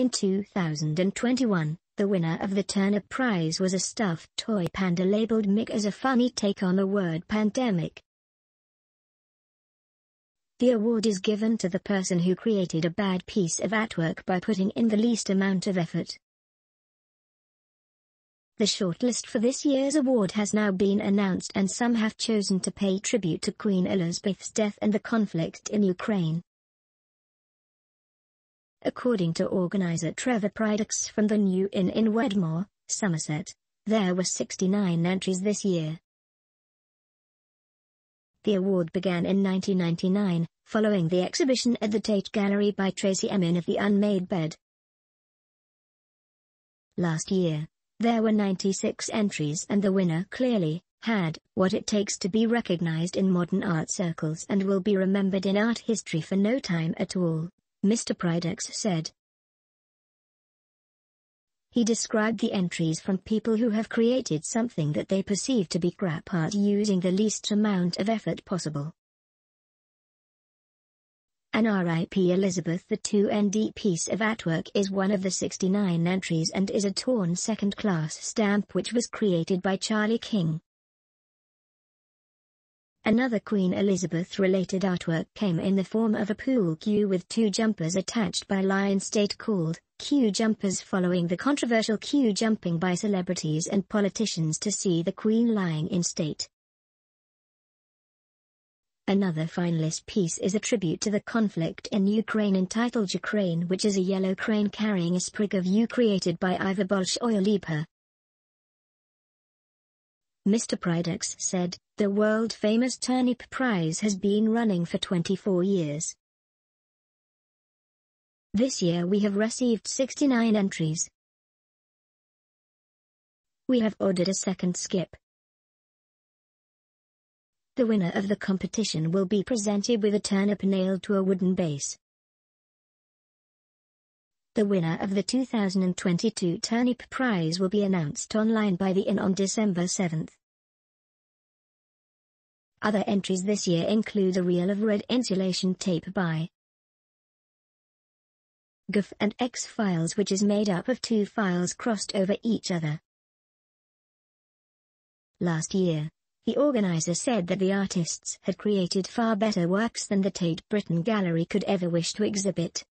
In 2021, the winner of the Turnip Prize was a stuffed toy panda labeled Mick as a funny take on the word pandemic. The award is given to the person who created a bad piece of artwork by putting in the least amount of effort. The shortlist for this year's award has now been announced and some have chosen to pay tribute to Queen Elizabeth's death and the conflict in Ukraine. According to organizer Trevor Prideaux from the New Inn in Wedmore, Somerset, there were 69 entries this year. The award began in 1999, following the exhibition at the Tate Gallery by Tracey Emin of The Unmade Bed. Last year, there were 96 entries and the winner clearly had what it takes to be recognized in modern art circles and will be remembered in art history for no time at all. Mr. Prideaux said. He described the entries from people who have created something that they perceive to be crap art using the least amount of effort possible. An RIP Elizabeth II ND piece of artwork is one of the 69 entries and is a torn second-class stamp which was created by Charlie King. Another Queen Elizabeth-related artwork came in the form of a pool cue with two jumpers attached by Lion State called Q jumpers following the controversial queue jumping by celebrities and politicians to see the Queen lying in state. Another finalist piece is a tribute to the conflict in Ukraine entitled Ukraine which is a yellow crane carrying a sprig of yew created by Ivor Bolshoy Mr. Prideaux said, the world-famous Turnip Prize has been running for 24 years. This year we have received 69 entries. We have ordered a second skip. The winner of the competition will be presented with a turnip nailed to a wooden base. The winner of the 2022 Turnip Prize will be announced online by the Inn on December 7. Other entries this year include a reel of red insulation tape by GIF and X files which is made up of two files crossed over each other. Last year, the organizer said that the artists had created far better works than the Tate Britain Gallery could ever wish to exhibit.